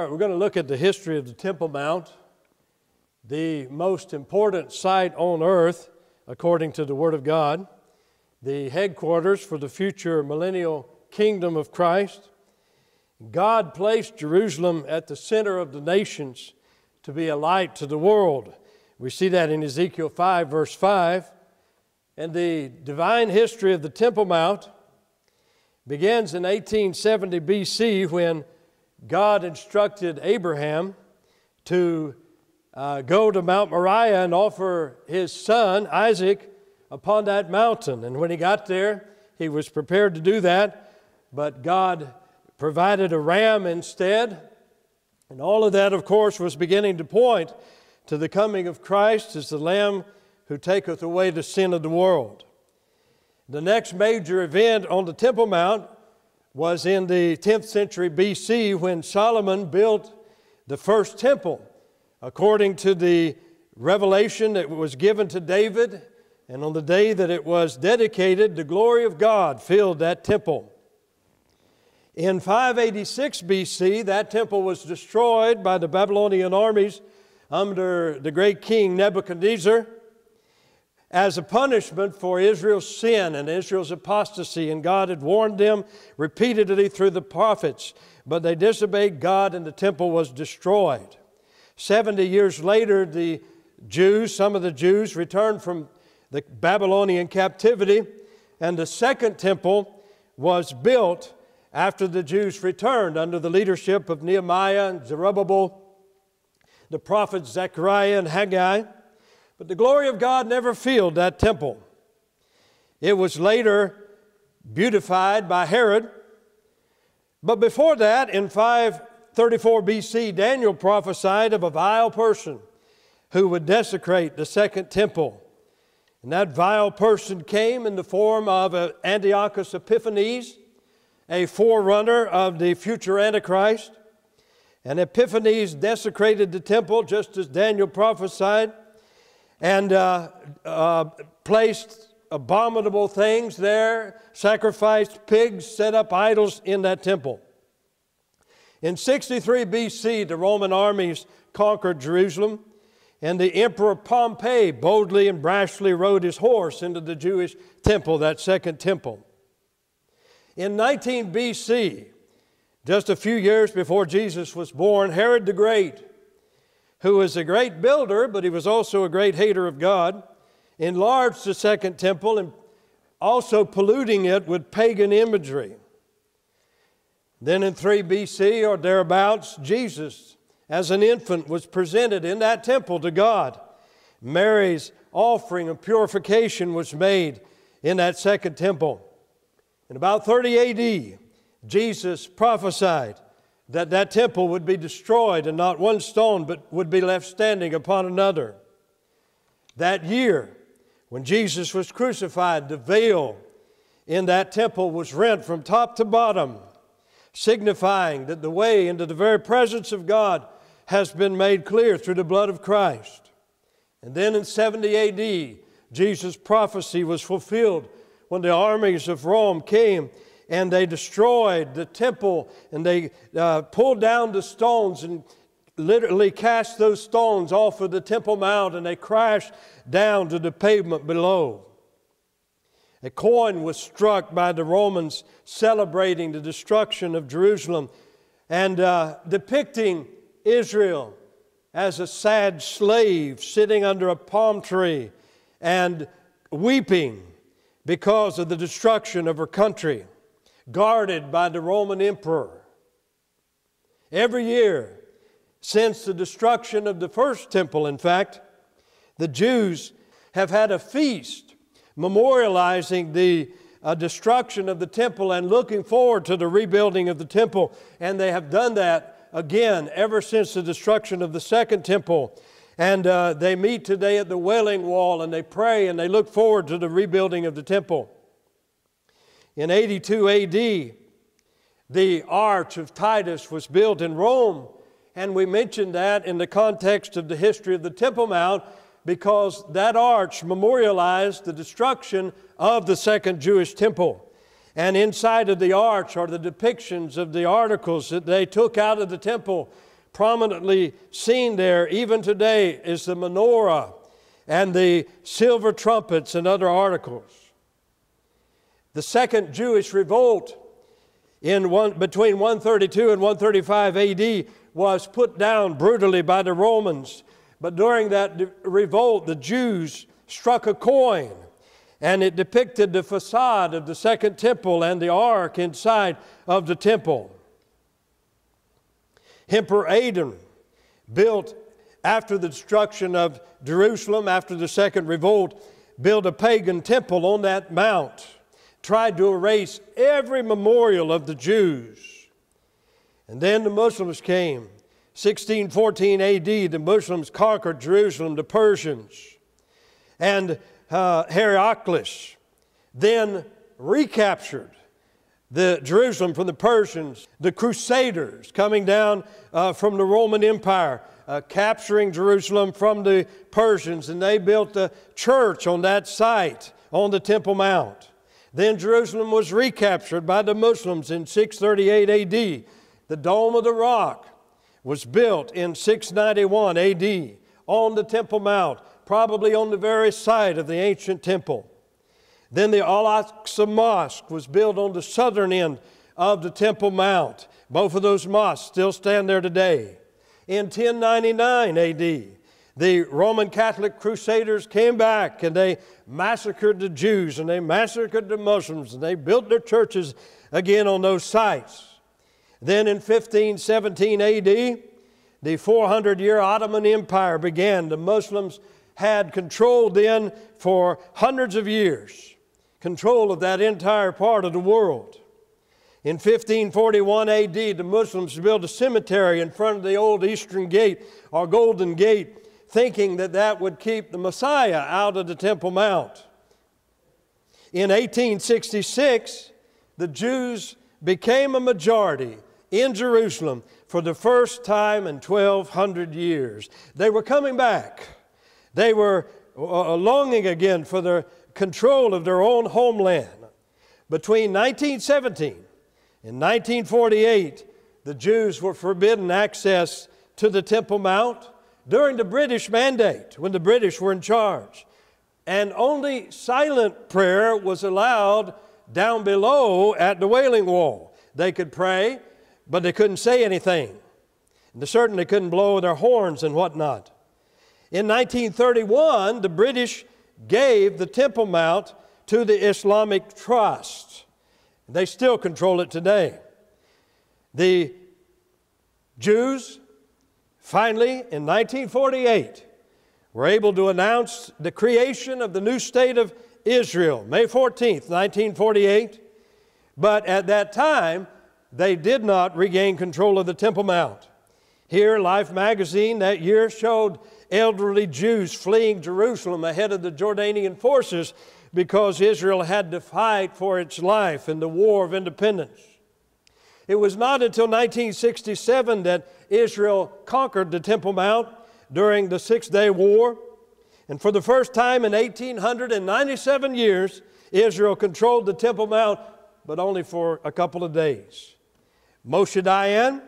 All right, we're going to look at the history of the Temple Mount, the most important site on earth, according to the Word of God, the headquarters for the future millennial kingdom of Christ. God placed Jerusalem at the center of the nations to be a light to the world. We see that in Ezekiel 5, verse 5. And the divine history of the Temple Mount begins in 1870 BC when God instructed Abraham to uh, go to Mount Moriah and offer his son, Isaac, upon that mountain. And when he got there, he was prepared to do that, but God provided a ram instead. And all of that, of course, was beginning to point to the coming of Christ as the Lamb who taketh away the sin of the world. The next major event on the Temple Mount was in the 10th century BC when Solomon built the first temple according to the revelation that was given to David. And on the day that it was dedicated, the glory of God filled that temple. In 586 BC, that temple was destroyed by the Babylonian armies under the great king Nebuchadnezzar as a punishment for Israel's sin and Israel's apostasy. And God had warned them repeatedly through the prophets, but they disobeyed God and the temple was destroyed. 70 years later, the Jews, some of the Jews, returned from the Babylonian captivity, and the second temple was built after the Jews returned under the leadership of Nehemiah and Zerubbabel, the prophets Zechariah and Haggai. But the glory of God never filled that temple. It was later beautified by Herod. But before that, in 534 BC, Daniel prophesied of a vile person who would desecrate the second temple. And that vile person came in the form of Antiochus Epiphanes, a forerunner of the future Antichrist. And Epiphanes desecrated the temple just as Daniel prophesied and uh, uh, placed abominable things there, sacrificed pigs, set up idols in that temple. In 63 BC, the Roman armies conquered Jerusalem, and the Emperor Pompey boldly and brashly rode his horse into the Jewish temple, that second temple. In 19 BC, just a few years before Jesus was born, Herod the Great who was a great builder, but he was also a great hater of God, enlarged the second temple and also polluting it with pagan imagery. Then in 3 BC or thereabouts, Jesus, as an infant, was presented in that temple to God. Mary's offering of purification was made in that second temple. In about 30 AD, Jesus prophesied that that temple would be destroyed and not one stone but would be left standing upon another. That year, when Jesus was crucified, the veil in that temple was rent from top to bottom, signifying that the way into the very presence of God has been made clear through the blood of Christ. And then in 70 AD, Jesus' prophecy was fulfilled when the armies of Rome came and they destroyed the temple and they uh, pulled down the stones and literally cast those stones off of the Temple Mount and they crashed down to the pavement below. A coin was struck by the Romans celebrating the destruction of Jerusalem and uh, depicting Israel as a sad slave sitting under a palm tree and weeping because of the destruction of her country guarded by the Roman emperor. Every year, since the destruction of the first temple, in fact, the Jews have had a feast memorializing the uh, destruction of the temple and looking forward to the rebuilding of the temple. And they have done that again ever since the destruction of the second temple. And uh, they meet today at the Wailing Wall and they pray and they look forward to the rebuilding of the temple. In 82 AD, the Arch of Titus was built in Rome, and we mentioned that in the context of the history of the Temple Mount because that arch memorialized the destruction of the second Jewish temple. And inside of the arch are the depictions of the articles that they took out of the temple prominently seen there even today is the menorah and the silver trumpets and other articles. The second Jewish revolt in one, between 132 and 135 AD was put down brutally by the Romans. But during that revolt, the Jews struck a coin and it depicted the facade of the second temple and the ark inside of the temple. Emperor Adrian built after the destruction of Jerusalem, after the second revolt, built a pagan temple on that mount, tried to erase every memorial of the Jews. And then the Muslims came. 1614 AD, the Muslims conquered Jerusalem, the Persians. And uh, Heraclius then recaptured the Jerusalem from the Persians, the Crusaders coming down uh, from the Roman Empire, uh, capturing Jerusalem from the Persians, and they built a church on that site on the Temple Mount. Then Jerusalem was recaptured by the Muslims in 638 AD. The Dome of the Rock was built in 691 AD on the Temple Mount, probably on the very site of the ancient temple. Then the Al Aqsa Mosque was built on the southern end of the Temple Mount. Both of those mosques still stand there today. In 1099 AD, the Roman Catholic Crusaders came back and they massacred the Jews and they massacred the Muslims and they built their churches again on those sites. Then in 1517 AD, the 400 year Ottoman Empire began. The Muslims had control then for hundreds of years, control of that entire part of the world. In 1541 AD, the Muslims built a cemetery in front of the old Eastern Gate or Golden Gate, thinking that that would keep the Messiah out of the Temple Mount. In 1866, the Jews became a majority in Jerusalem for the first time in 1,200 years. They were coming back. They were uh, uh, longing again for the control of their own homeland. Between 1917 and 1948, the Jews were forbidden access to the Temple Mount during the British Mandate when the British were in charge. And only silent prayer was allowed down below at the Wailing Wall. They could pray, but they couldn't say anything. And they certainly couldn't blow their horns and whatnot. In 1931, the British gave the Temple Mount to the Islamic Trust. They still control it today. The Jews finally, in 1948, we're able to announce the creation of the new state of Israel, May 14th, 1948. But at that time, they did not regain control of the Temple Mount. Here, Life magazine that year showed elderly Jews fleeing Jerusalem ahead of the Jordanian forces because Israel had to fight for its life in the War of Independence. It was not until 1967 that Israel conquered the Temple Mount during the Six Day War. And for the first time in 1897 years, Israel controlled the Temple Mount, but only for a couple of days. Moshe Dayan, a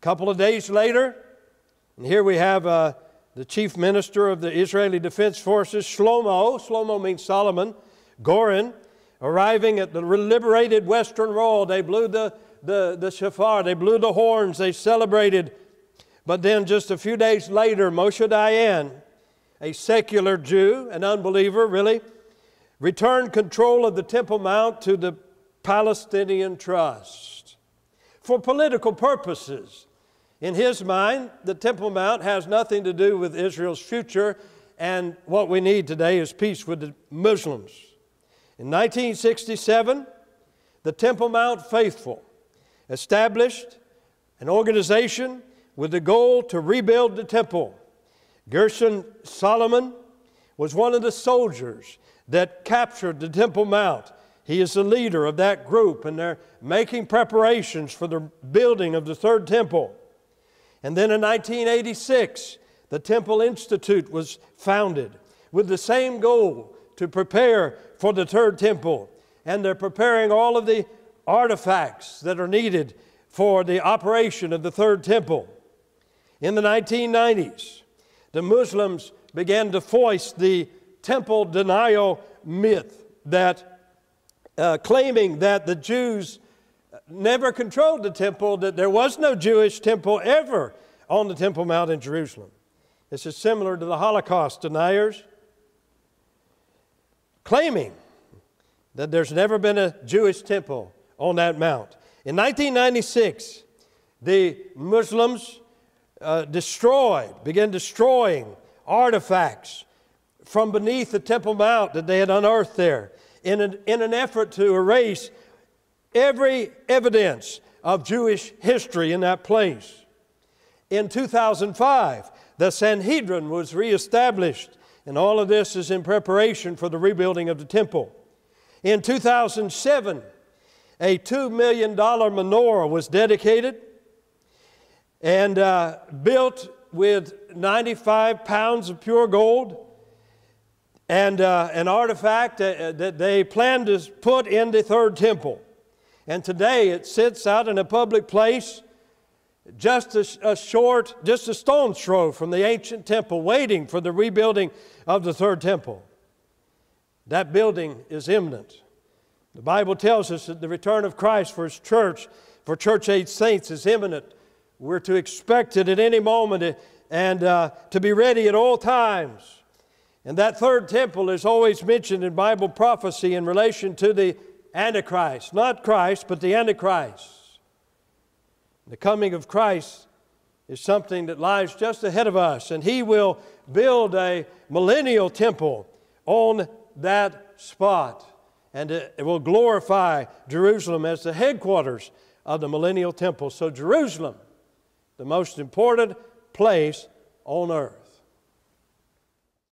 couple of days later, and here we have uh, the chief minister of the Israeli Defense Forces, Shlomo. Shlomo means Solomon. Goren, arriving at the liberated Western Wall. They blew the, the, the shofar, they blew the horns, they celebrated. But then just a few days later, Moshe Dayan, a secular Jew, an unbeliever really, returned control of the Temple Mount to the Palestinian Trust for political purposes. In his mind, the Temple Mount has nothing to do with Israel's future, and what we need today is peace with the Muslims. In 1967, the Temple Mount Faithful established an organization with the goal to rebuild the temple. Gershon Salomon was one of the soldiers that captured the Temple Mount. He is the leader of that group, and they're making preparations for the building of the third temple. And then in 1986, the Temple Institute was founded with the same goal to prepare for the third temple. And they're preparing all of the artifacts that are needed for the operation of the third temple. In the 1990s, the Muslims began to foist the temple denial myth that uh, claiming that the Jews never controlled the temple, that there was no Jewish temple ever on the Temple Mount in Jerusalem. This is similar to the Holocaust deniers claiming that there's never been a Jewish temple on that mount. In 1996, the Muslims uh, destroyed, began destroying artifacts from beneath the Temple Mount that they had unearthed there in an, in an effort to erase every evidence of Jewish history in that place. In 2005, the Sanhedrin was reestablished, and all of this is in preparation for the rebuilding of the temple. In 2007, a $2 million menorah was dedicated and uh, built with 95 pounds of pure gold and uh, an artifact uh, that they plan to put in the third temple. And today it sits out in a public place just a, short, just a stone's throw from the ancient temple, waiting for the rebuilding of the third temple. That building is imminent. The Bible tells us that the return of Christ for His church, for church age saints, is imminent. We're to expect it at any moment and uh, to be ready at all times. And that third temple is always mentioned in Bible prophecy in relation to the Antichrist. Not Christ, but the Antichrist. The coming of Christ is something that lies just ahead of us, and He will build a millennial temple on that spot. And it will glorify Jerusalem as the headquarters of the millennial temple. So, Jerusalem, the most important place on earth.